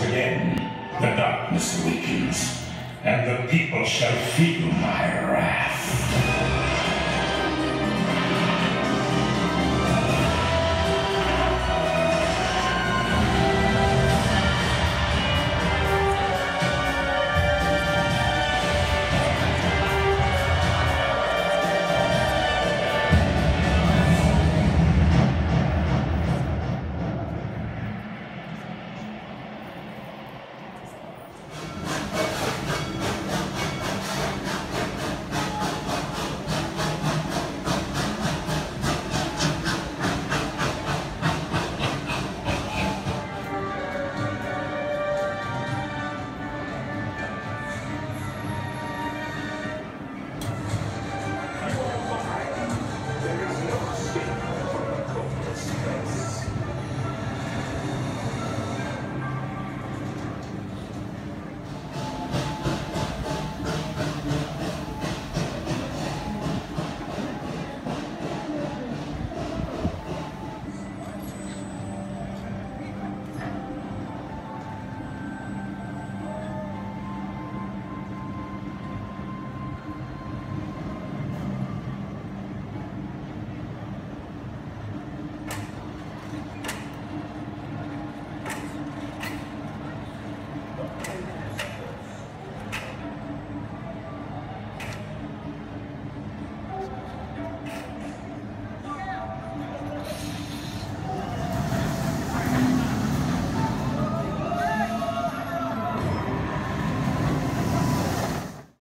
Once again, the darkness weakens, and the people shall feel my wrath.